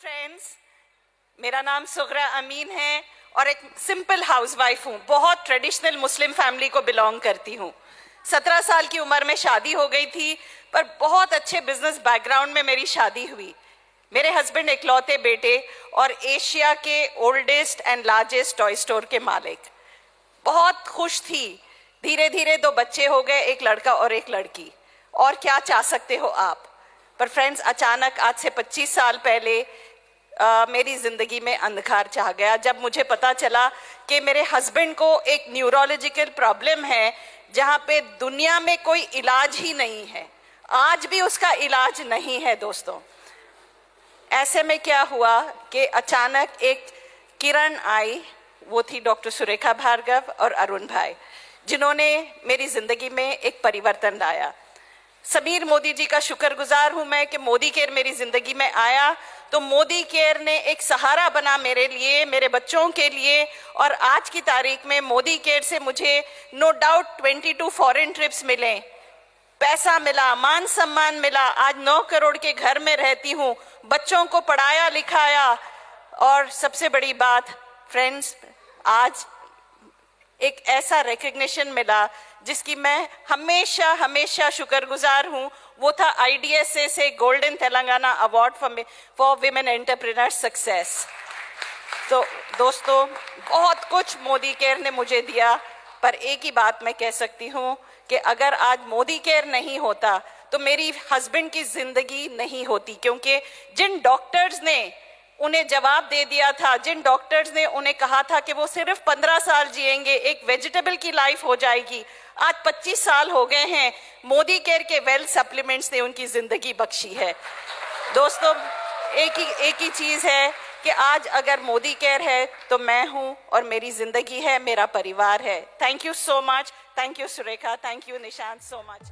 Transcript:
Friends मेरा नाम सुगरा अमीन है और एक सिंपल हाउसवाइफ हूँ। बहुत ट्रेडिशनल मुस्लिम फैमिली को बिलोंग करती हूँ। सत्रह साल की उम्र में शादी हो गई थी, पर बहुत अच्छे बिज़नेस बैकग्राउंड में मेरी शादी हुई। मेरे हस्बैंड इकलौते बेटे और एशिया के oldest and largest toy store के मालिक। बहुत खुश थी। धीरे धीरे दो बच्चे हो गए, एक लड़का और एक लड़की। और क्या चाह सकते हो आप? पर फ्रेंड्स अचानक आज से 25 साल पहले मेरी ज़िंदगी में अंधकार चाह गया। जब मुझे पता चला कि मेरे हस्बैंड को एक न्यूरोलॉजिकल प्रॉब्लम है, जहाँ पे दुनिया में कोई इलाज ही नहीं है। आज भी उसका इलाज नहीं है, दोस्तों। ऐसे में क्या हुआ कि अचानक एक किरण आई, वो थी डॉक्टर सुरेखा भार्गव और अरुण भाई, जिन्होंने मेरी ज़िंदगी में एक परिवर्तन लाया। समीर मोदी जी का शुक्रगुजार हूँ मैं कि मोदी केयर मेरी ज़िंदगी में आया। तो मोदी केयर ने एक सहारा बना मेरे लिए, मेरे बच्चों के लिए। और आज की तारीख में मोदी केयर से मुझे नो डाउट 22 फॉरेन ट्रिप्स मिले। पैसा मिला, मान सम्मान मिला। आज नौ करोड़ के घर में रहती हूँ। बच्चों को पढ़ाया, लिखाया। और सबसे बड़ी बात फ्रेंड्स आज एक ऐसा रिकग्निशन मिला जिसकी मैं हमेशा हमेशा शुक्रगुजार हूँ। वो था आईडीएसए से golden Telangana award for women entrepreneur success तो दोस्तों, बहुत कुछ मोदी केयर ने मुझे दिया, पर एक ही बात मैं कह सकती हूँ कि अगर आज मोदी केयर नहीं होता तो मेरी हस्बैंड की ज़िंदगी नहीं होती, क्योंकि जिन डॉक्टर्स ने उन्हें जवाब दे दिया था। जिन डॉक्टर्स ने उन्हें कहा था कि वो सिर्फ़ पंद्रह साल जिएँगे, एक वेजिटेबल की लाइफ हो जाएगी। आज 25 साल हो गए हैं। मोदी केयर के वेल्थ सप्लीमेंट्स ने उनकी ज़िंदगी बख्शी है। दोस्तों, एक ही एक ही चीज़ है कि आज अगर मोदी केयर है तो मैं हूँ और मेरी ज़िंदगी है, मेरा परिवार है। Thank you so much thank you Surekha thank you Nishant so much